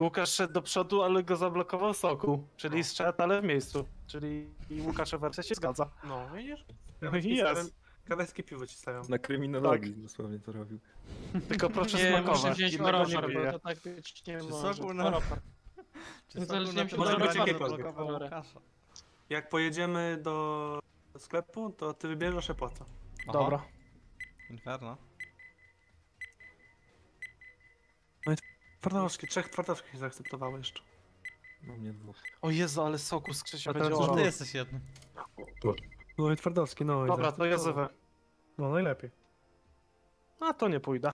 Łukasz szedł do przodu, ale go zablokował soku. Czyli strzedł, ale w miejscu. Czyli i Łukasza wersja się zgadza. No, widzisz? No i jest. Kaweckie piwo ci stawiam. Na kryminologii dosłownie to robił. Tylko proszę Nie, muszę smakować. wziąć innego nie orożar, bo to tak być nie Czy może. soku na-. Czy Sokół na jakiekolwiek. blokował Łukasza? Jak pojedziemy do sklepu, to ty wybierzesz, a płacę. Aha. Dobra. Inferno. Twardowski, trzech twardowskich zaakceptowało jeszcze. No mnie dwóch. O Jezu, ale soku z Krzysia A teraz będzie już orał. Ty jesteś jednym. No i twardowski, no i Dobra, za- to ja zywę. No najlepiej. A to nie pójdę.